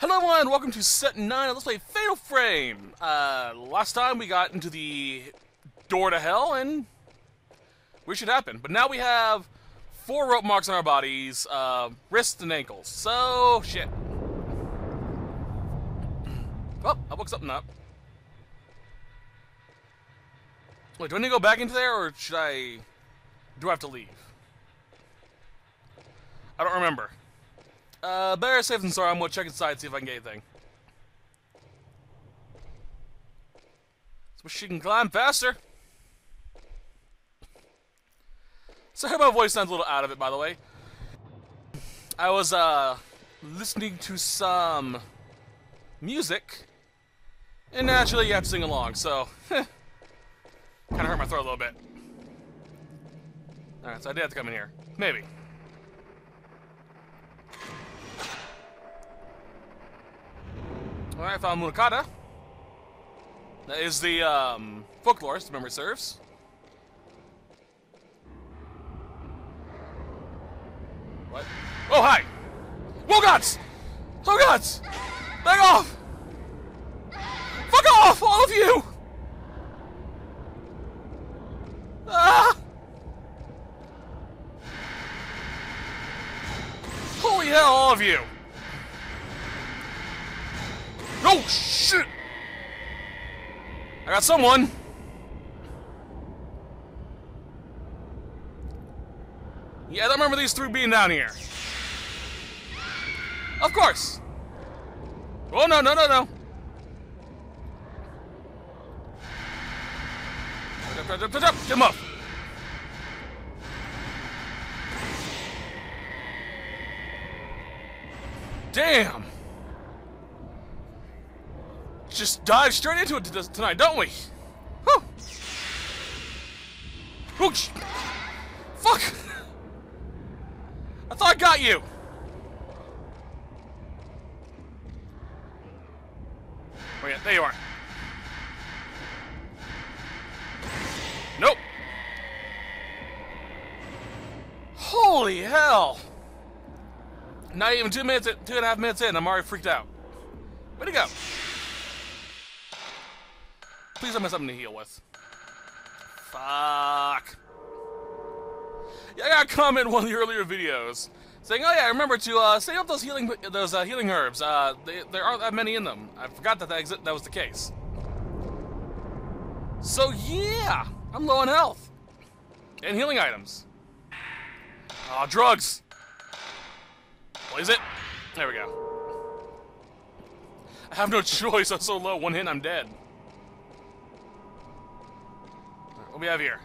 Hello everyone, welcome to set 9 Let's Play Fatal Frame! Uh, last time we got into the door to hell and we should happen. But now we have four rope marks on our bodies, uh, wrists and ankles. So, shit. Oh, I woke something up. Wait, do I need to go back into there or should I... Do I have to leave? I don't remember. Uh, better safe than sorry. I'm gonna check inside, see if I can get anything. So she can climb faster. Sorry my voice sounds a little out of it, by the way. I was, uh, listening to some music, and naturally you have to sing along, so, kind of hurt my throat a little bit. Alright, so I did have to come in here. Maybe. Alright, found Munakata. That is the um, folklorist, memory serves. What? Oh, hi! Whoa, gods! Oh, gods! Back off! Fuck off, all of you! Ah! Holy hell, all of you! Oh, shit! I got someone! Yeah, I don't remember these three being down here. Of course! Oh, no, no, no, no! Get him up! Damn! Just dive straight into it tonight, don't we? Whew. Ooch. Fuck! I thought I got you! Oh yeah, there you are. Nope! Holy hell! Not even two minutes, two and a half minutes in, I'm already freaked out. Way to go! Please have something to heal with. Fuck. Yeah, I got a comment in one of the earlier videos saying, "Oh yeah, remember to uh, save up those healing those uh, healing herbs. Uh, they, there aren't that many in them. I forgot that that, that was the case." So yeah, I'm low on health and healing items. Ah, drugs. Blaze it. There we go. I have no choice. I'm so low. One hit, I'm dead. What we have here?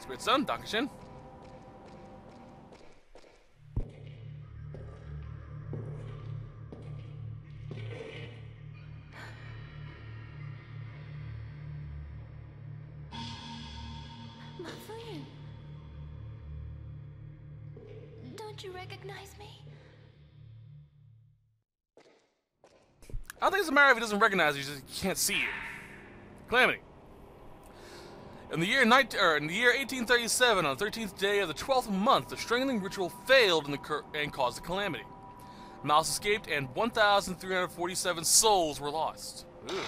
Spirit Stone, Dankeschön. My friend. Don't you recognize me? I don't think it's a matter if he doesn't recognize you, he just can't see you. Calamity. In the year 19, er, in the year 1837, on the 13th day of the 12th month, the strangling ritual failed and, caused a calamity. Mouse escaped, and 1,347 souls were lost. Ooh.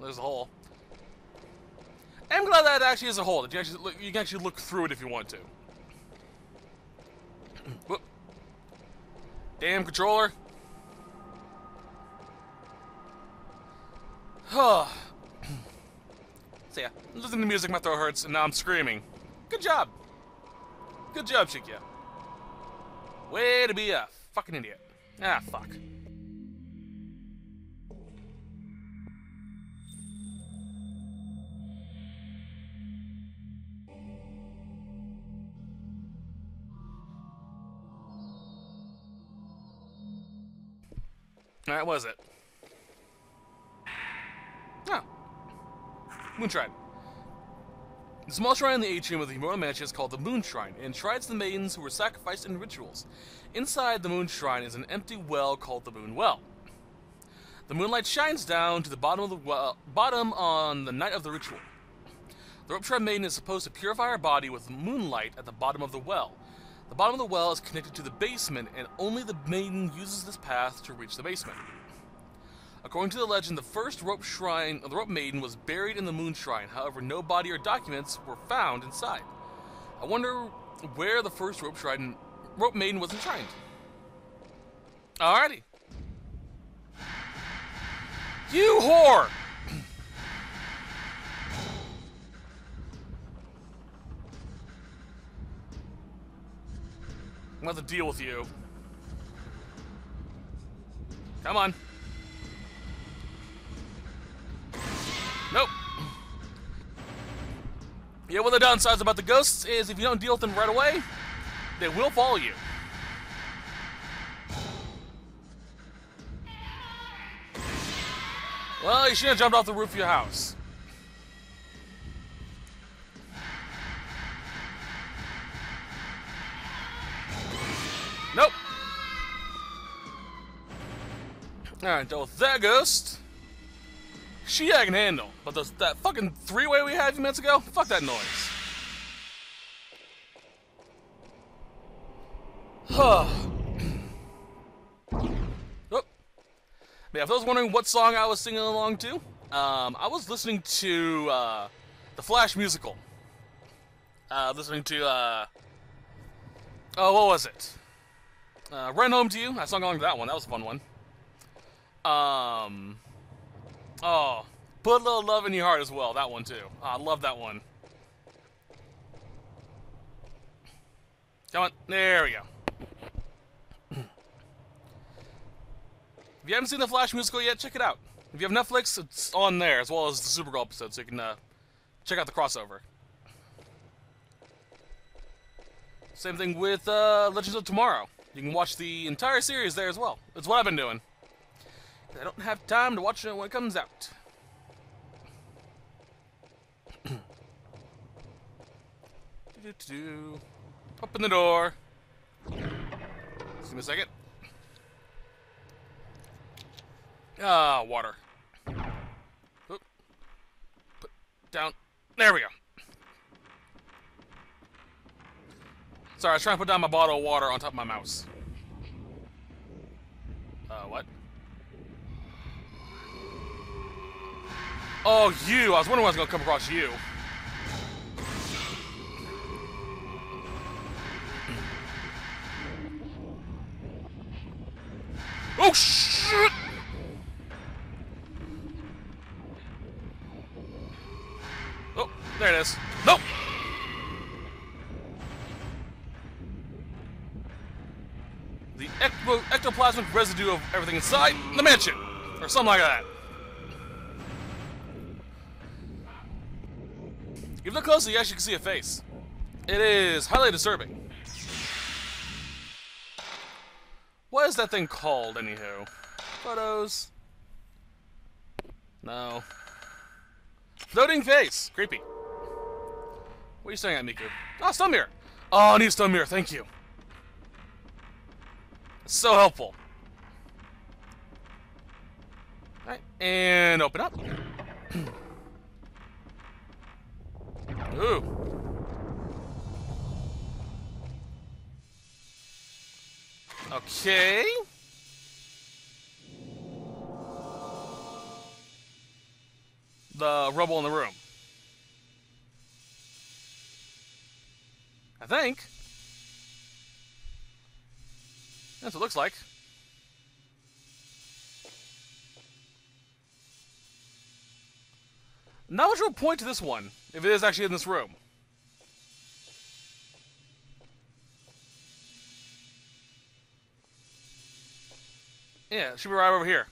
There's a hole. I'm glad that actually is a hole. You, actually look, you can actually look through it if you want to. Damn controller. so yeah, listening to music, my throat hurts, and now I'm screaming. Good job. Good job, Shikyo. Way to be a fucking idiot. Ah, fuck. That was it. Moon Shrine. The small shrine in the atrium of the Himuro Mansion is called the Moon Shrine, and shrines the maidens who were sacrificed in rituals. Inside the Moon Shrine is an empty well called the Moon Well. The moonlight shines down to the bottom of the well, bottom on the night of the ritual. The rope shrine maiden is supposed to purify her body with moonlight at the bottom of the well. The bottom of the well is connected to the basement, and only the maiden uses this path to reach the basement. According to the legend, the first rope shrine, the rope maiden, was buried in the moon shrine. However, no body or documents were found inside. I wonder where the first rope shrine, rope maiden was enshrined. Alrighty. You whore! I'm have to deal with you. Come on. Yeah, one of the downsides about the ghosts is if you don't deal with them right away, they will follow you. Well, you shouldn't have jumped off the roof of your house. Nope. Alright, dealt with that ghost. She I can handle, but those, that fucking three-way we had a few minutes ago, fuck that noise. Huh. oh. Yeah, if I was wondering what song I was singing along to, um, I was listening to uh, the Flash musical. Uh, listening to, uh, oh, what was it? Uh, Run Home to You. I sung along to that one. That was a fun one. Um, oh, Put a Little Love in Your Heart as well. That one, too. Oh, I love that one. Come on. There we go. If you haven't seen the Flash musical yet, check it out. If you have Netflix, it's on there, as well as the Supergirl episode, so you can uh, check out the crossover. Same thing with uh, Legends of Tomorrow. You can watch the entire series there as well. It's what I've been doing. I don't have time to watch it when it comes out. do, do, do. Open the door. Just give me a second. Ah, water. Oop. Put down. There we go. Sorry, I was trying to put down my bottle of water on top of my mouse. Uh, what? Oh, you! I was wondering when I was gonna come across you. Oh, shit! Oh, there it is. Nope! The ecto ectoplasmic residue of everything inside the mansion! Or something like that. If you look closely, you actually can see a face. It is highly disturbing. What is that thing called, anywho? Photos. No. Floating face. Creepy. What are you saying at, Miku? Ah, oh, stone mirror. Oh, I need a stone mirror. Thank you. So helpful. Alright, and open up. Ooh. Okay. The rubble in the room. I think. That's what it looks like. Not much of point to this one, if it is actually in this room. Yeah, it should be right over here.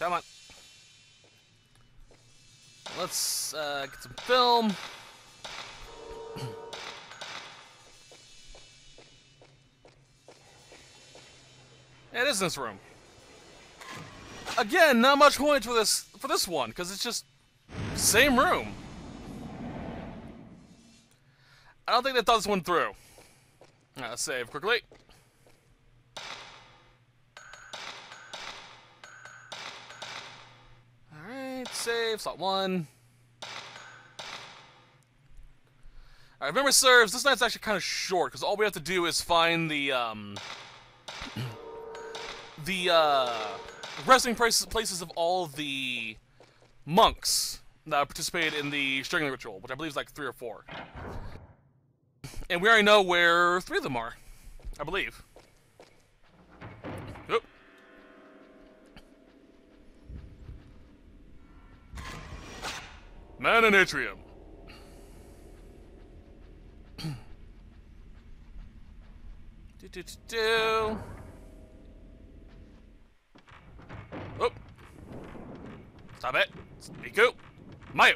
Come on. Let's uh, get some film. It is this room. Again, not much points for this for this one, because it's just same room. I don't think they thought this one through. Uh, save quickly. Alright, save, slot one. Alright, remember serves, this night's actually kind of short, because all we have to do is find the, um, the, uh... resting places, of all the monks that participated in the strangling ritual, which I believe is like three or four. And we already know where three of them are, I believe. Oop. Man in Atrium. do, do, do, do. Oh. Stop it. Miku. Mayu.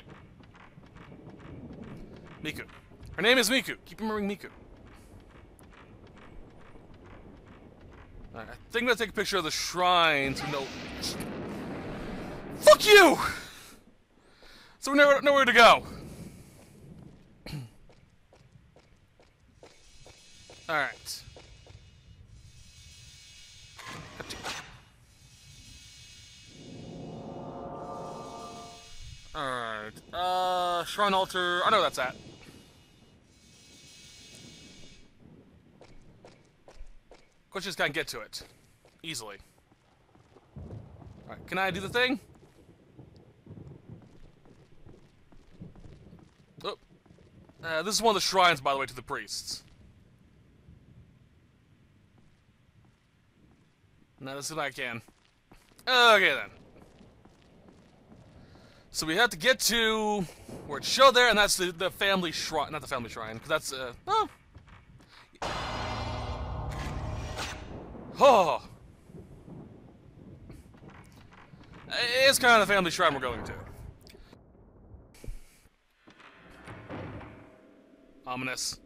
Miku. Her name is Miku. Keep remembering Miku. Right, I think I'm gonna take a picture of the shrine to know. Fuck you! So we know nowhere to go. Alright. Alright. Uh, Shrine Altar. I know that's at. Let's just gotta get to it. Easily. Alright, can I do the thing? Oh. Uh, this is one of the shrines, by the way, to the priests. No, this is what I can. Okay, then. So we have to get to where it's show there, and that's the, the family shrine. Not the family shrine, because that's, uh, oh. Oh. It's kind of the family shrine we're going to. Ominous.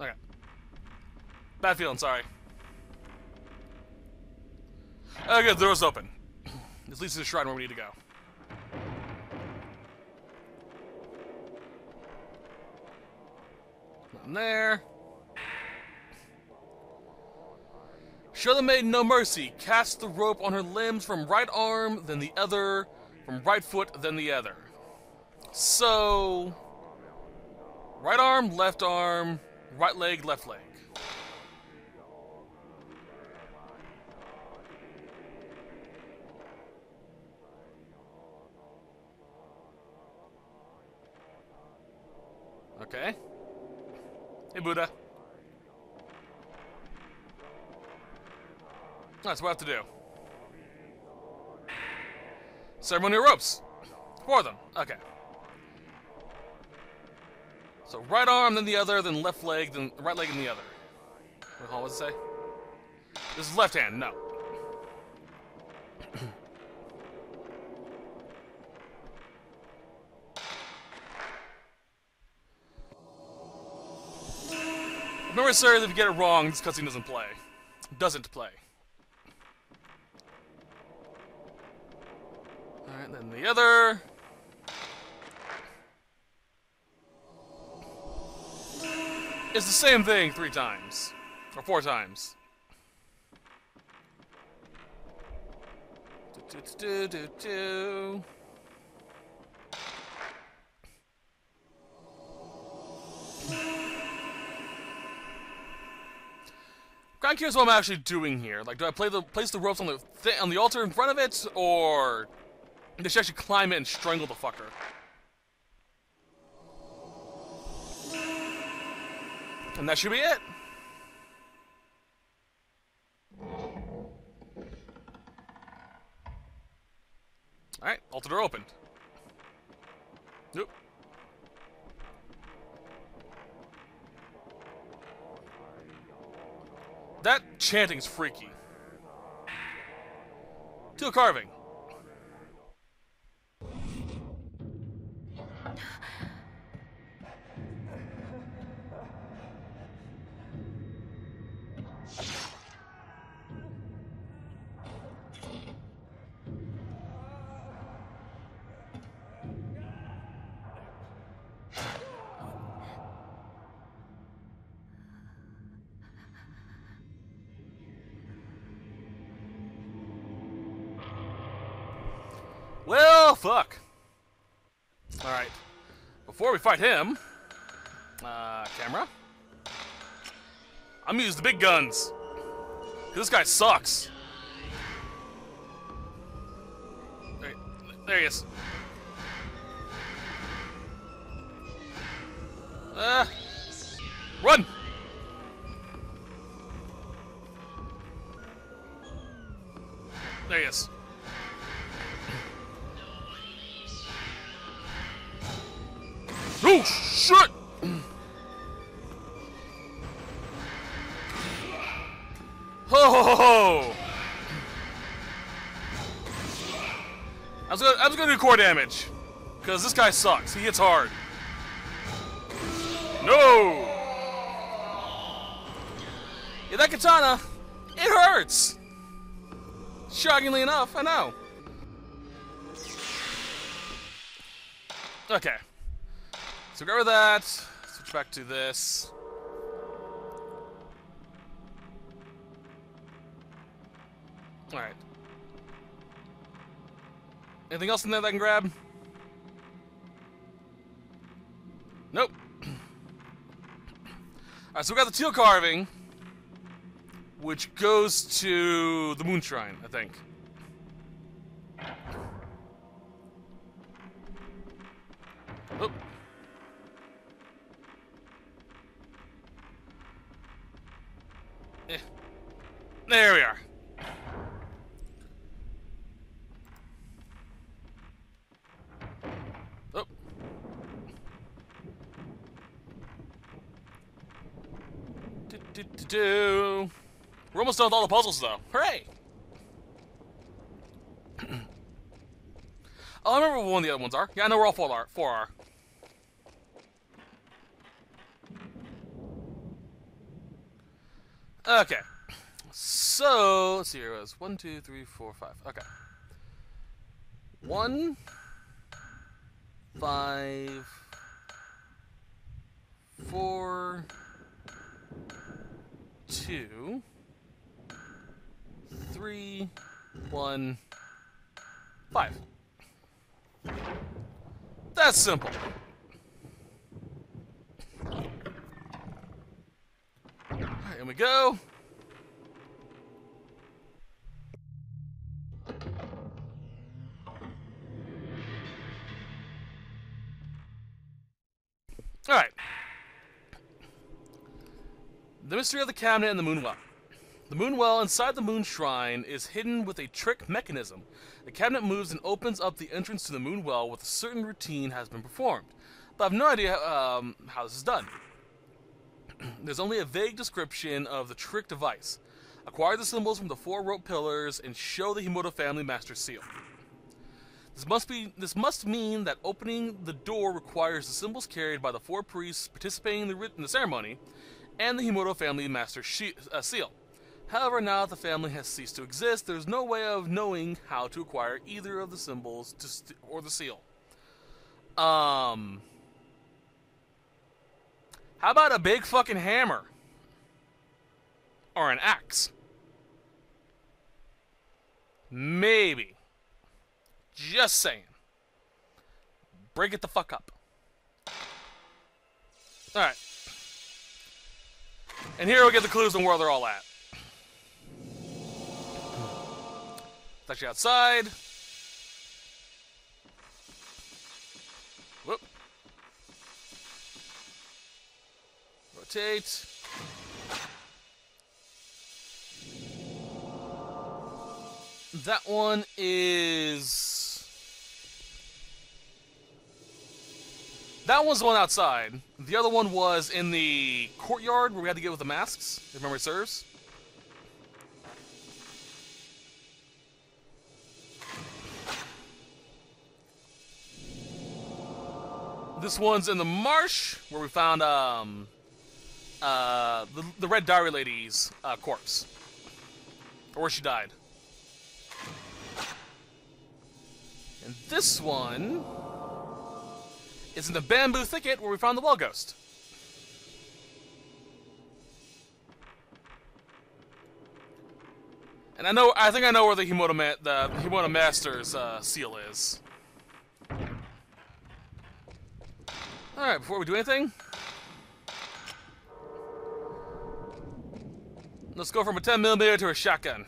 Okay. Bad feeling, sorry. Uh, okay, the door's open. This leads to the shrine where we need to go. Nothing there. Show the maiden no mercy. Cast the rope on her limbs from right arm, then the other, from right foot, then the other. So, right arm, left arm, right leg, left leg. Okay. Hey, Buddha. That's what I have to do. Ceremonial ropes. Four of them. Okay. So right arm, then the other, then left leg, then right leg, and the other. What does it say? This is left hand. No. Remember, sir, if you get it wrong, this cutscene doesn't play. Doesn't play. Alright, then the other. It's the same thing three times. Or four times. Do, do, do, do, do. I'm curious what I'm actually doing here. Like, do I play the place the ropes on the on the altar in front of it, or does she actually climb it and strangle the fucker? And that should be it. Alright, altar door opened. That chanting's freaky. To carving. Fight him, uh, camera. I'm gonna use the big guns. This guy sucks. There, he is. Uh, run! Gonna, I was gonna do core damage, because this guy sucks. He hits hard. No! Yeah, that katana, it hurts. Shockingly enough, I know. Okay. So rid of that. Switch back to this. Alright. Anything else in there that I can grab? Nope. Alright, so we got the teal carving, which goes to the moon shrine, I think. Oop. Eh. There we are. Oh. Do, do, do, do. With all the puzzles, though. Hooray! oh, I remember what one of the other ones are. Yeah, I know where all four are. Four are. Okay. So, let's see here. It was one, two, three, four, five. Okay. One, five, four, two, three, one, five. That's simple. Alright, here we go. Alright. The mystery of the cabinet and the moonwell. The moon well inside the moon shrine is hidden with a trick mechanism. The cabinet moves and opens up the entrance to the moon well with a certain routine has been performed. But I have no idea um, how this is done. There's only a vague description of the trick device. Acquire the symbols from the four rope pillars and show the Himuro family master seal. This must be this must mean that opening the door requires the symbols carried by the four priests participating in the, in the ceremony and the Himuro family master she, uh, seal. However, now that the family has ceased to exist, there's no way of knowing how to acquire either of the symbols st- or the seal. Um, how about a big fucking hammer? Or an axe? Maybe. Just saying. Break it the fuck up. Alright. And here we get the clues on where they're all at. It's actually outside. Whoop. Rotate. That one is. That one's the one outside. The other one was in the courtyard where we had to get with the masks, if memory serves. This one's in the marsh where we found um, uh, the, the Red Diary Lady's uh, corpse. Or where she died. And this one is in the bamboo thicket where we found the well ghost. And I know, I think I know where the Himuro, Ma- the Himuro Master's uh, seal is. Alright, before we do anything, let's go from a 10 millimeter to a shotgun.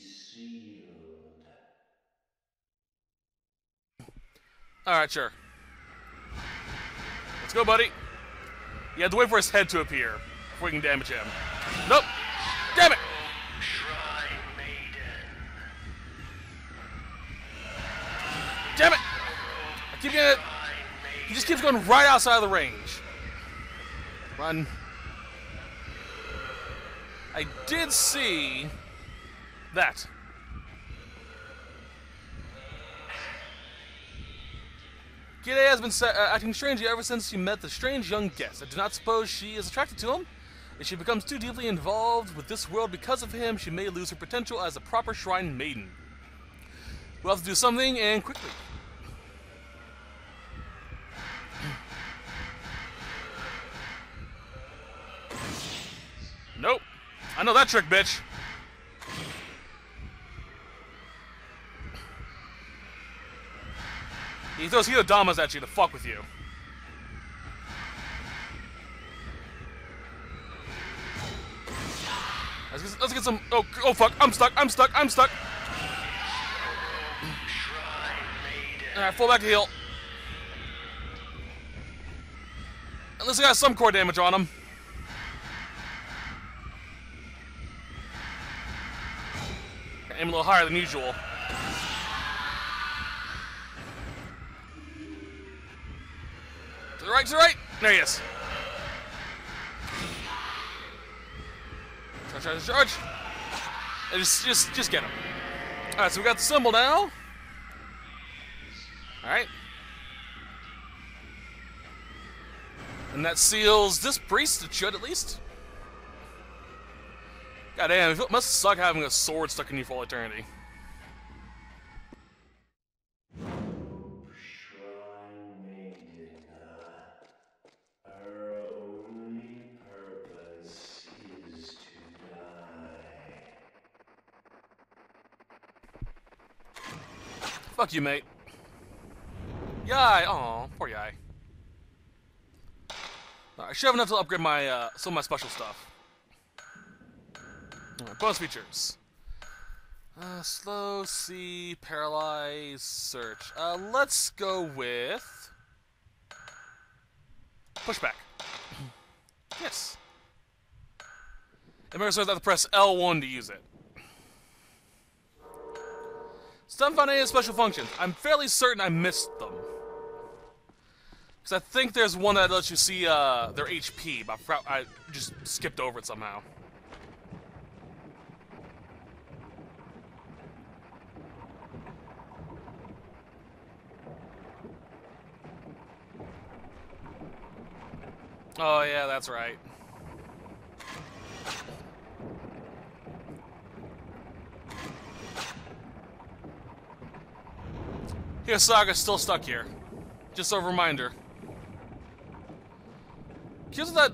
Sealed. Alright, sure. Let's go, buddy. You have to wait for his head to appear before we can damage him. Nope! Damn it! Damn it! I keep getting it. He just keeps going right outside of the range. Run. I did see that. Gide has been uh, acting strangely ever since she met the strange young guest. I do not suppose she is attracted to him. If she becomes too deeply involved with this world because of him, she may lose her potential as a proper shrine maiden. We'll have to do something and quickly. Nope. I know that trick, bitch. He throws Hitodamas at you to fuck with you. Let's get, let's get some. Oh, oh fuck! I'm stuck. I'm stuck. I'm stuck. All right, fall back to heal. At least I got some core damage on him. Aim a little higher than usual. To the right, to the right! There he is. Charge, charge! And just, just, just get him. Alright, so we got the symbol now. Alright. And that seals this priest, it should at least. God damn, it must suck having a sword stuck in you for all eternity. Fuck you, mate. Yai! Aw, poor Yai. I should have enough to upgrade my, uh, some of my special stuff. Alright, bonus features. Uh, slow, see, paralyze, search. Uh, let's go with... Pushback. yes. And remember, so I have to press L1 to use it. Stun found any special functions. I'm fairly certain I missed them. Because I think there's one that lets you see uh, their HP, but I just skipped over it somehow. Oh yeah, that's right. Here, Saga's still stuck here. Just a reminder. Here's that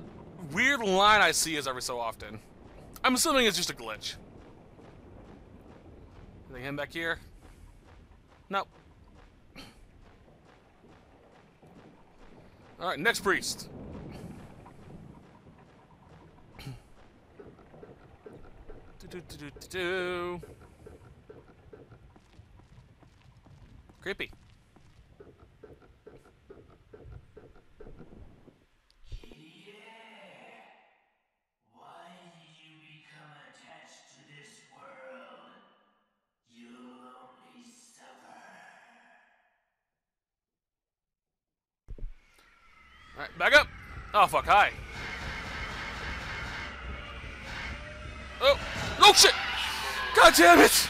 weird line I see is every so often. I'm assuming it's just a glitch. Anything him back here? Nope. Alright, next priest. do, do, do, do, do, Creepy. Why did you become attached to this world? You'll only suffer. Alright, back up. Oh, fuck, hi. Oh, oh shit! God damn it!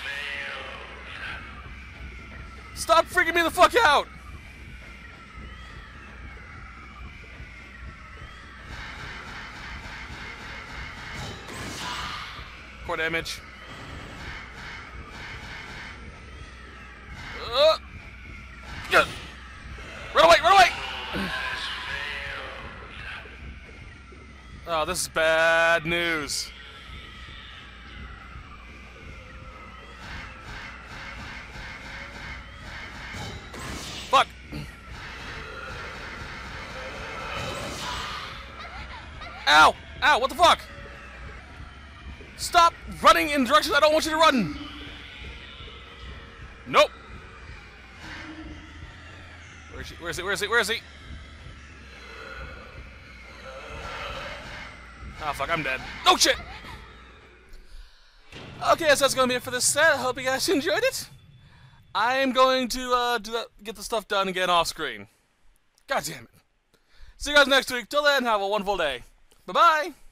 Stop freaking me the fuck out! Core damage. Uh. Run away, run away! Oh, this is bad news. Ow! Ow, what the fuck? Stop running in directions I don't want you to run! Nope. Where is he? Where is he? Where is he? Where is he? Oh fuck, I'm dead. Oh shit! Okay, so that's gonna be it for this set. I hope you guys enjoyed it. I am going to uh, do that, get the stuff done get off screen. God damn it. See you guys next week. Till then, have a wonderful day. Bye bye.